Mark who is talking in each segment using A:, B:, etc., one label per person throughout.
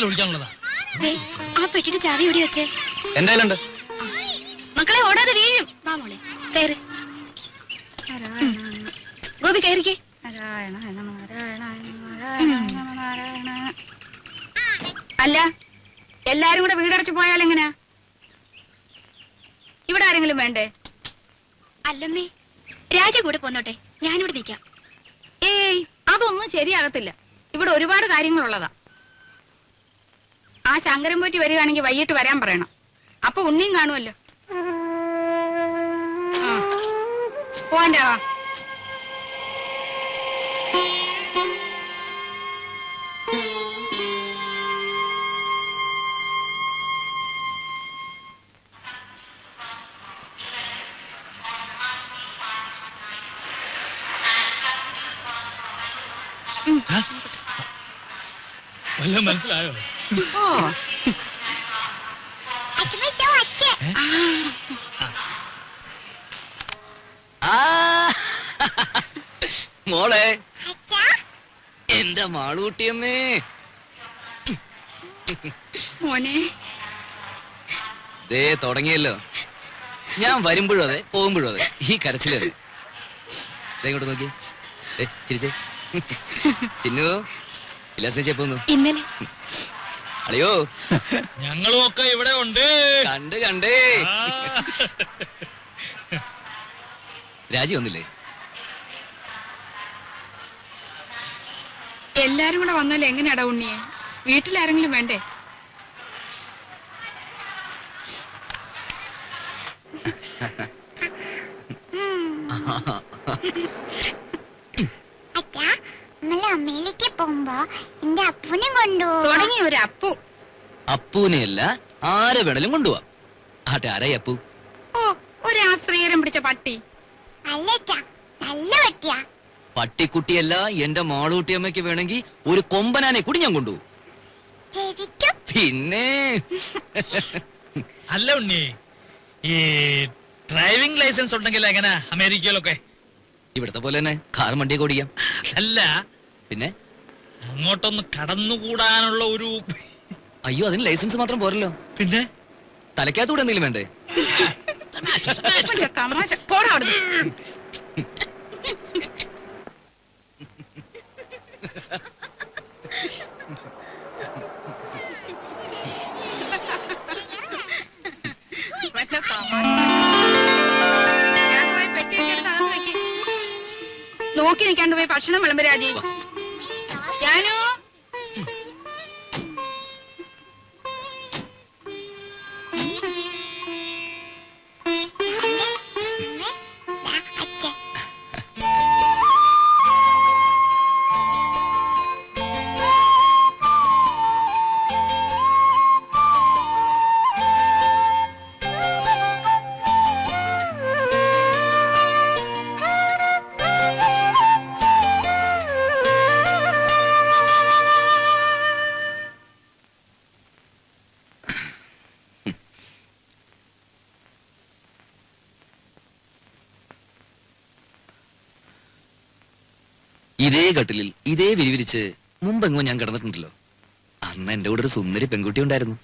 A: പണിയാ ഒഴിക്കാനുള്ളതാ
B: ആ പെട്ടിട്ട് ചാവി എവിടെ വെച്ചേ?
C: എന്റെ കയ്യിലുണ്ട്
B: മക്കളെ ഓടാതെ വീഴും. വാ മോളെ കയറ്. ഗോപി കയറിക്കേ.
D: അല്ല എല്ലാരും കൂടെ വീടടച്ചു പോയാൽ എങ്ങനെയാ ഇവിടെ ആരെങ്കിലും വേണ്ടേ?
B: അല്ലമ്മേ രാജ കൂടെ പോന്നോട്ടെ. ഞാനിവിടെ നിൽക്കാം.
D: ഏയ് അതൊന്നും ശരിയാകത്തില്ല. ഇവിടെ ഒരുപാട് കാര്യങ്ങളുള്ളതാ. ആ ശങ്കരൻ പോറ്റി വരികയാണെങ്കിൽ വൈകിട്ട് വരാൻ പറയണം. അപ്പൊ ഉണ്ണിയും കാണുമല്ലോ. പോവാൻ പോവാന്റെ വാ.
A: മനസ്സിലായോ?
C: മോളെ. എന്റെ മാളൂട്ടിയമ്മേ.
D: മോനെ.
C: ദേ തുടങ്ങിയല്ലോ. ഞാൻ വരുമ്പോഴും അതെ പോകുമ്പോഴും അതെ ഈ കരച്ചിലേ ദേ ഇങ്ങോട്ട് നോക്കി. ചിരിച്ചേ. ചിന്നു വിലാസിനെ ചെപ്പോന്നു
B: ഇന്നലെ.
C: അളിയോ.
A: ഞങ്ങളും ഒക്കെ ഇവിടെ ഉണ്ട്.
C: കണ്ട് കണ്ടേ. രാജി ഒന്നില്ലേ
D: എല്ലാരും കൂടെ വന്നാൽ എങ്ങനെയാടാ ഉണ്ണിയെ? വീട്ടിലാരെങ്കിലും വേണ്ടേ
E: അച്ഛാ നമ്മൾ അമ്മയിലേക്ക് പോകുമ്പോ എന്റെ അപ്പുനെ കൊണ്ടുപോകും
D: തുടങ്ങി ഒരു അപ്പു.
C: അപ്പൂനെയല്ല ആരെ വേണേലും കൊണ്ടുപോവാം ആട്ടെ ആരായി അപ്പു?
D: ഓ ഒരു ആശ്രയരം പിടിച്ച പട്ടി.
E: അല്ല അച്ഛാ നല്ല പട്ടിയാ.
C: പട്ടിക്കുട്ടിയല്ല എന്റെ മാളൂട്ടിയമ്മയ്ക്ക് വേണമെങ്കിൽ ഒരു കൊമ്പനാനെ കൂടി ഞാൻ കൊണ്ടുപോകും
E: ശരിക്കും?
C: പിന്നെ?
A: അല്ല ഉണ്ണി ഈ ഡ്രൈവിംഗ് ലൈസൻസ് ഉണ്ടെങ്കിൽ എങ്ങനെ അമേരിക്കയിലൊക്കെ?
C: ഇവിടത്തെ പോലെ തന്നെ കാർ വണ്ടിയൊക്കെ ഓടിക്കാം.
A: അല്ല.
C: പിന്നെ?
A: അങ്ങോട്ടൊന്ന് കടന്നുകൂടാനുള്ള ഒരു
C: അയ്യോ അതിന് ലൈസൻസ് മാത്രം പോരല്ലോ.
A: പിന്നെ?
C: തലക്കകത്തൂടെ എന്തെങ്കിലും വേണ്ടേ?
D: തമാശ പോടാ നോക്കി നിൽക്കാണ്ട് പോയി ഭക്ഷണം വിളമ്പ് രാജി
C: ഇതേ കട്ടിലിൽ ഇതേ വിരിവിരിച്ച് മുമ്പെങ്ങോ ഞാൻ കിടന്നിട്ടുണ്ടല്ലോ. അന്ന് എന്റെ കൂടെ ഒരു സുന്ദരി പെൺകുട്ടി ഉണ്ടായിരുന്നു.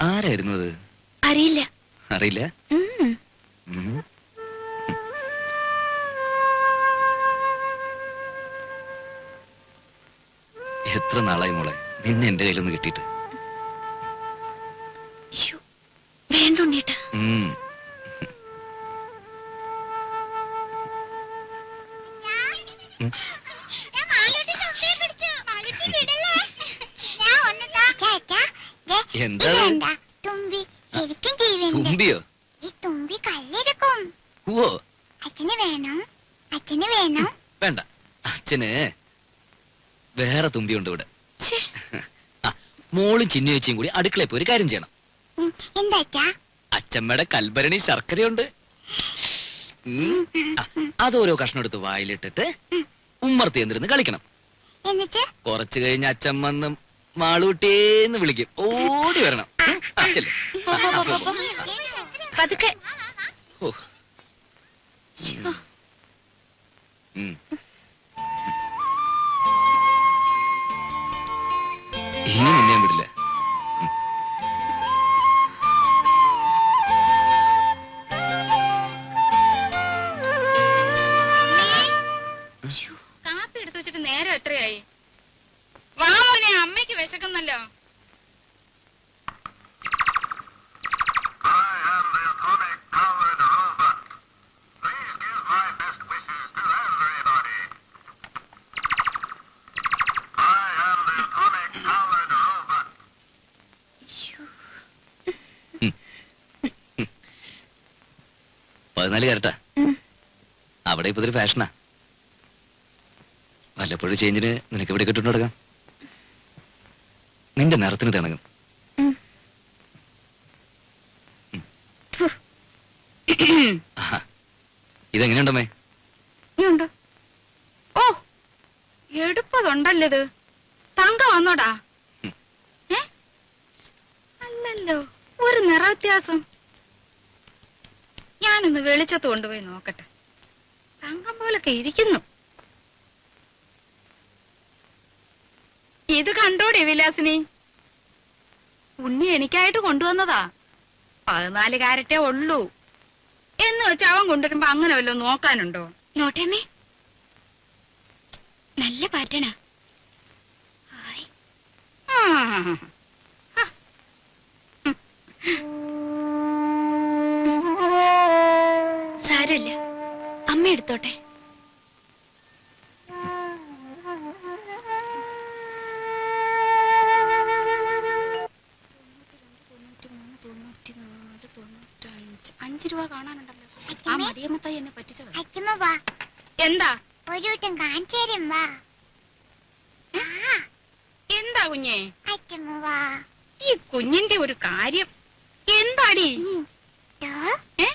C: ആരായിരുന്നു അത്?
B: അറിയില്ല.
C: അറിയില്ല. എത്ര നാളായി മോളെ നിന്നെ എന്റെ കയ്യിലൊന്ന് കിട്ടിയിട്ട്?
B: ശ്ശോ,
C: എന്താ?
E: തുമ്പി. ശരിക്കും ജീവനുണ്ട്.
C: തുമ്പിയോ?
E: ഈ തുമ്പി കല്ലെടുക്കും.
C: ഓ
E: അച്ഛന് വേണോ? അച്ഛന് വേണോ?
C: വേണ്ട. അച്ഛന് വേറെ തുമ്പിയുണ്ട് ഇവിടെ.
B: ഛേ,
C: ആ മോളും ചിന്നു ചേച്ചിയും കൂടി അടുക്കളയിൽ പോയി ഒരു കാര്യം ചെയ്യണം.
E: ഉം, എന്താ അച്ഛാ?
C: അച്ഛമ്മയുടെ കൽഭരണി ശർക്കരയുണ്ട്. ഉം. ആ, അതോരോ കഷ്ണം എടുത്ത് വായിലിട്ടിട്ട് ഉമ്മർത്തി എന്നിരുന്ന് കളിക്കണം.
E: എന്നിട്ട്?
C: കുറച്ചു കഴിഞ്ഞ് അച്ഛൻ വന്ന് മാളൂട്ടേന്ന് വിളിക്കും ഓടി വരണം. ആ, ചെല്ല്.
B: പോ, പോ. പതുക്കെ
C: ഓ. ഉം.
D: കാപ്പി
C: പതിനാല് കരട്ട അവിടെ ഇപ്പൊ ഫാഷനാ വല്ലപ്പോഴും ചേഞ്ചിന് നിനക്ക് ഇവിടെ കിട്ടുന്നു തുടങ്ങാം. നിന്റെ നിറത്തിന് തിണങ്ങും ഇതെങ്ങനെയുണ്ടോ ഇതെങ്ങനെയുണ്ടമ്മേ?
D: ഓ എടുപ്പതുണ്ടല്ലേ ഇത് തങ്ക വന്നോടാ. അല്ലല്ലോ ഒരു നിറ വ്യത്യാസം ഞാനൊന്ന് വെളിച്ചത്ത് കൊണ്ടുപോയി നോക്കട്ടെ. തങ്കം പോലൊക്കെ ഇരിക്കുന്നു. ഇത് കണ്ടോടെ വിലാസിനി? ഉണ്ണി എനിക്കായിട്ട് കൊണ്ടുവന്നതാ. പതിനാല് കാരറ്റേ ഉള്ളൂ. എന്ന് വെച്ച് അവൻ കൊണ്ടുവരുമ്പോ അങ്ങനെ വല്ലതും നോക്കാനുണ്ടോ?
B: നോട്ടേമ്മേ. നല്ല പാറ്റണ.
D: ആ.
B: എടുത്തോട്ടെ?
D: അഞ്ചു രൂപ കാണാനുണ്ടല്ലോ. ആ? മടിയമ്മത്തായി എന്നെ പറ്റിച്ചത്.
E: വാ.
D: എന്താ?
E: ഒരു വട്ടം കാണിച്ചു വാ.
D: എന്താ കുഞ്ഞേ?
E: വാ.
D: ഈ കുഞ്ഞിന്റെ ഒരു കാര്യം എന്താടി?
E: ദോ,
D: ഏ?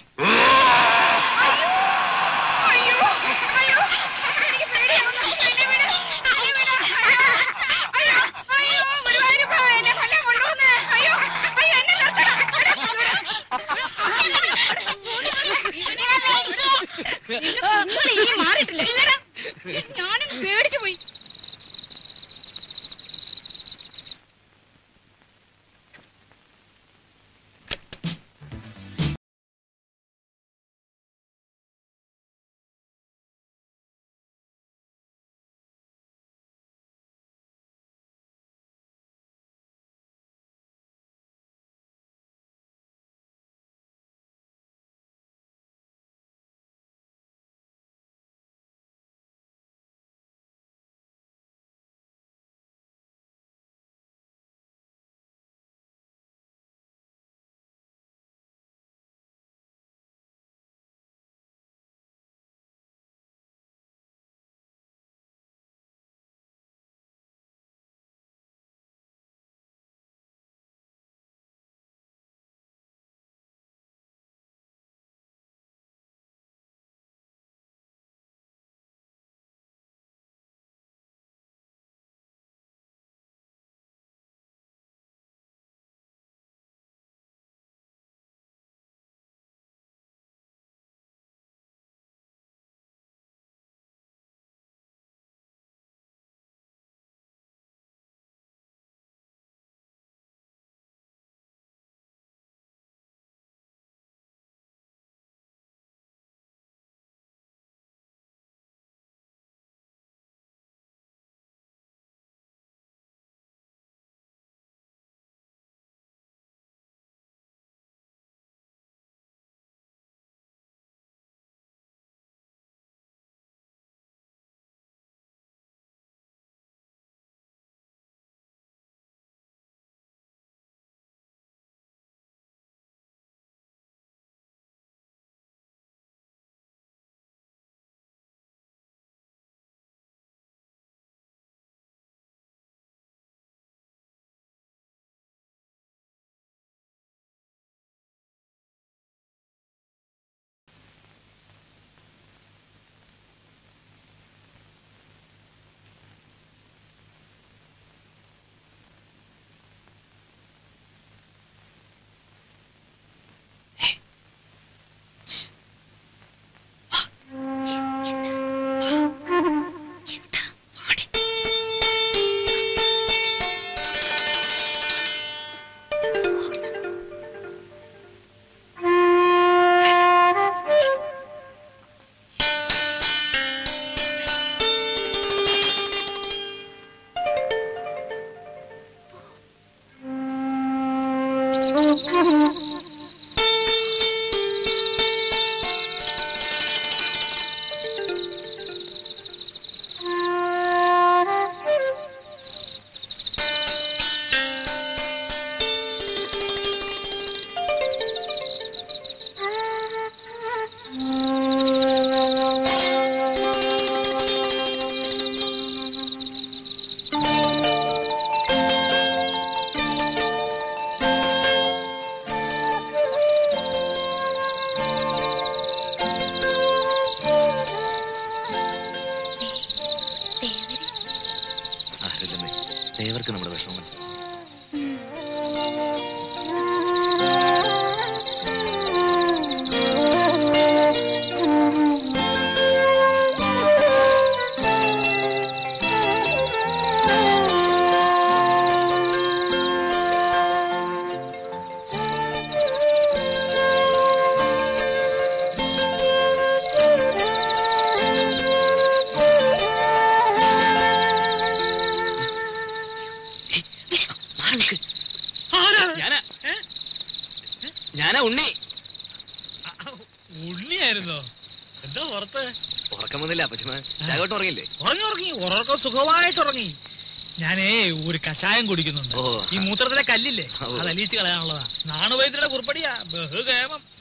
D: ഞാനാ.
C: ഉണ്ണി.
A: ഉണ്ണിയായിരുന്നോ? എന്താ പുറത്ത്?
C: ഉറക്കം വന്നില്ല അപ്പച്ചമ്മ. ചാകോട്ട് ഉറങ്ങില്ലേ
A: ഉറങ്ങി ഉറങ്ങി. ഉറക്കം സുഖമായിട്ട് ഉറങ്ങി. ഞാനേ ഒരു കഷായം കുടിക്കുന്നുണ്ട്. ഈ മൂത്രത്തിലെ കല്ലില്ലേ. അത് അലിയിച്ച് കളയാനുള്ളതാ. നാണുവൈദ്യരുടെ കുറിപ്പടിയാ. ബഹുകേമം